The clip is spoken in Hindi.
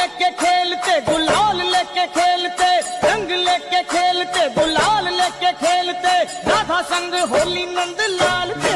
लेके खेलते, गुलाल लेके खेलते, रंग लेके खेलते, गुलाल लेके खेलते, राधा संग होली नंद लाल खेलते